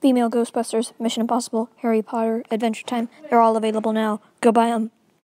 Female Ghostbusters, Mission Impossible, Harry Potter, Adventure Time. They're all available now. Go buy them.